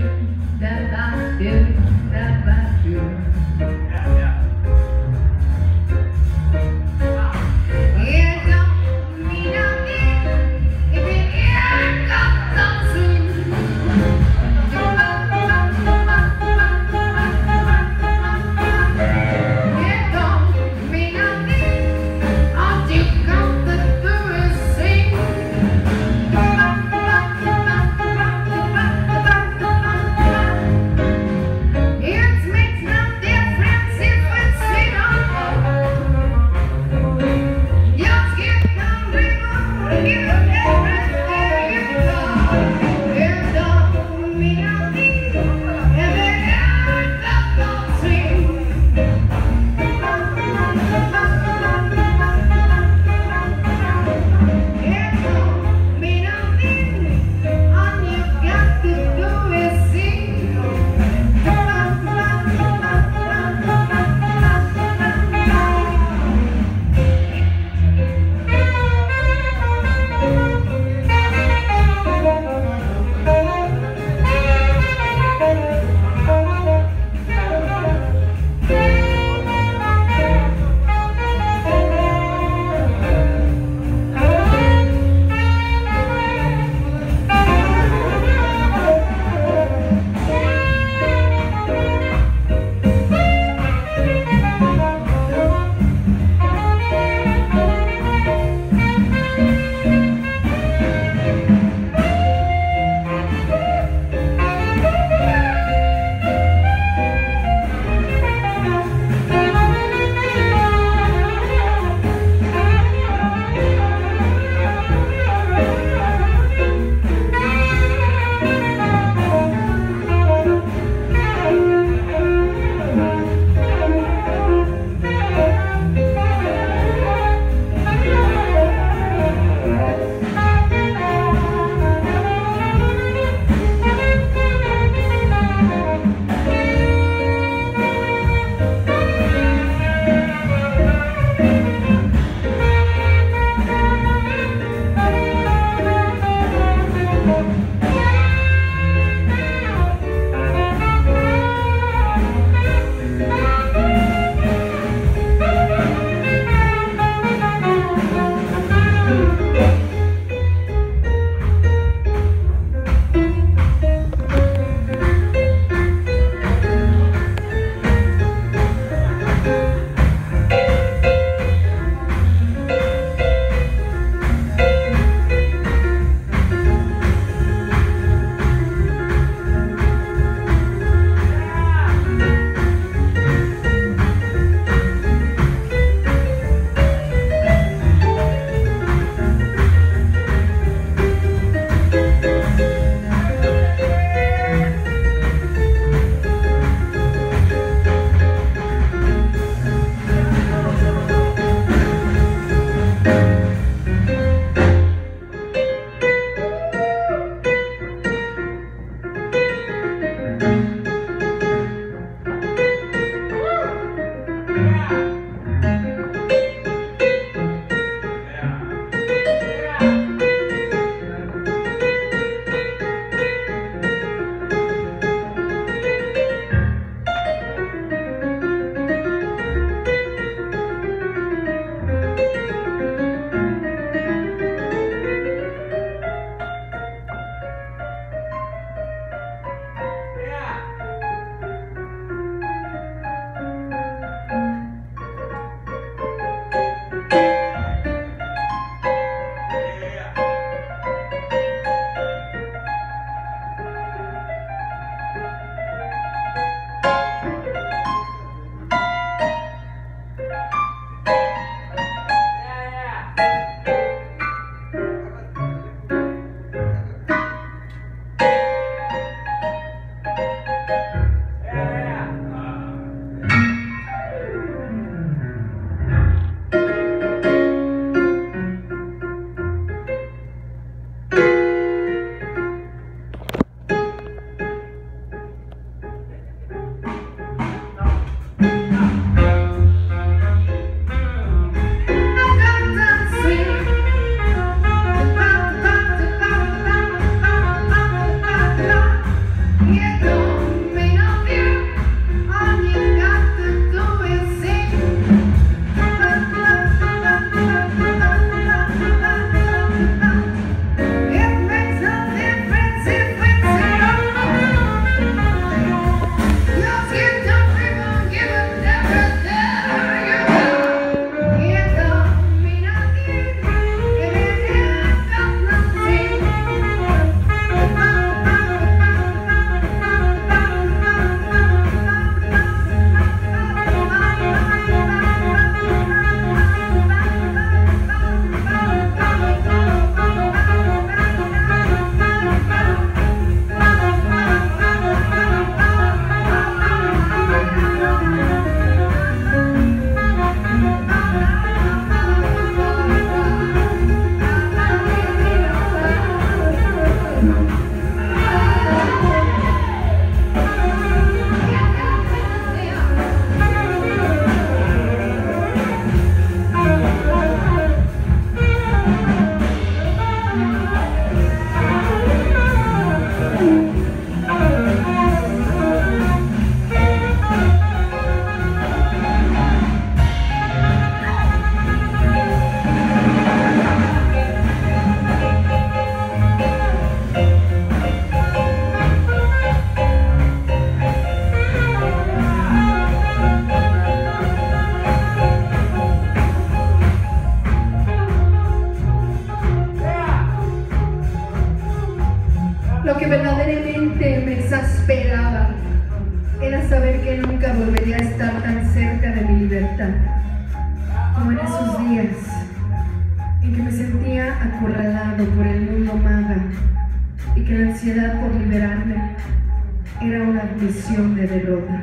That step back, you, step back. Verdaderamente me exasperaba era saber que nunca volvería a estar tan cerca de mi libertad, como en esos días en que me sentía acorralado por el mundo maga y que la ansiedad por liberarme era una admisión de derrota.